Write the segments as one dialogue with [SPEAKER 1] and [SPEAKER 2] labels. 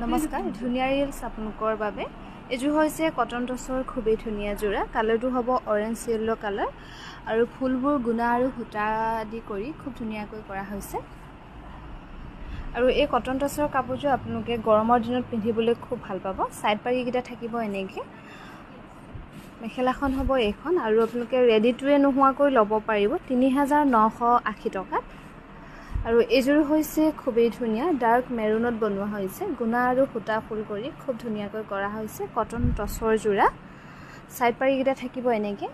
[SPEAKER 1] নমস্কাৰ ধুনীয়া ৰিলছ আপোনালোকৰ বাবে। এইযোৰ হৈছে কটন টচৰ খুবেই ধুনীয়া যোৰা। কালাৰটো হ'ব অৰেঞ্জ য়েল্ল' কালাৰ আৰু ফুলবোৰ গুণা আৰু সূতা আদি কৰি খুব ধুনীয়াকৈ কৰা হৈছে। আৰু এই কটন টচৰ কাপোৰযোৰ আপোনালোকে গৰমৰ দিনত পিন্ধিবলৈ খুব ভাল পাব। ছাইড পাৰিকেইটা থাকিব এনেকৈ। মেখেলাখন হ'ব এইখন। আৰু আপোনালোকে ৰেডি টুৱে নোহোৱাকৈ ল'ব পাৰিব। তিনি হাজাৰ নশ আশী টকাত। আৰু এইযোৰ হৈছে খুবেই ধুনীয়া ডাৰ্ক মেৰুনত বনোৱা হৈছে। গুণা আৰু সূতা ফুল কৰি খুব ধুনীয়াকৈ কৰা হৈছে কটন টচৰ যোৰা। ছাইড পাৰিকেইটা থাকিব এনেকৈ।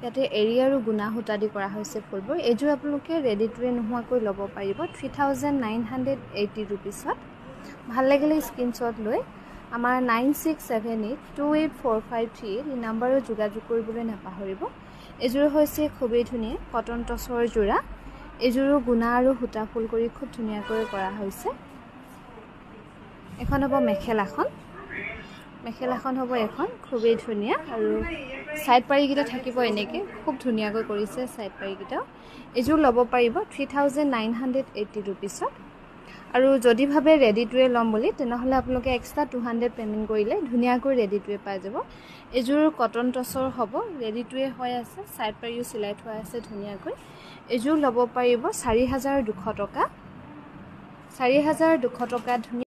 [SPEAKER 1] ইয়াতে এৰী আৰু গুণা সূতা দি কৰা হৈছে ফুলবোৰ। এইযোৰ আপোনালোকে ৰেডি টুৱে নোহোৱাকৈ ল'ব পাৰিব three thousand nine hundred eighty ৰুপিছত ভাল লাগিলে স্ক্ৰীনশ্বট লৈ। আমাৰ nine six seven eight two eight four five three eight এই নাম্বাৰত যোগাযোগ কৰিবলৈ নাপাহৰিব। এইযোৰ হৈছে খুবেই ধুনীয়া কটন টচৰ যোৰা। এইযোৰো গুণা আৰু সূতা ফুল কৰি খুব ধুনীয়াকৈ কৰা হৈছে। এখন হ'ব মেখেলাখন। মেখেলাখন হ'ব এখন খুবেই ধুনীয়া। আৰু ছাইড পাৰিকেইটা থাকিব এনেকৈ খুব ধুনীয়াকৈ কৰিছে ছাইড পাৰিকেইটাও। এইযোৰ ল'ব পাৰিব three thousand nine hundred eighty ৰুপিছত আৰু যদি ভাবে ৰেডিটোৱে ল'ম বুলি তেনেহ'লে আপোনালোকে এক্সট্ৰা টু হাণ্ড্ৰেড পে'মেণ্ট কৰিলে ধুনীয়াকৈ ৰেডিটোৱে পাই যাব। এইযোৰ কটন টচৰ হ'ব ৰেডিটোৱে হৈ আছে ছাইড পাৰিও চিলাই থোৱা আছে ধুনীয়াকৈ। এইযোৰ ল'ব পাৰিব চাৰি হাজাৰ দুশ টকা। চাৰি হাজাৰ দুশ টকা ধুনীয়া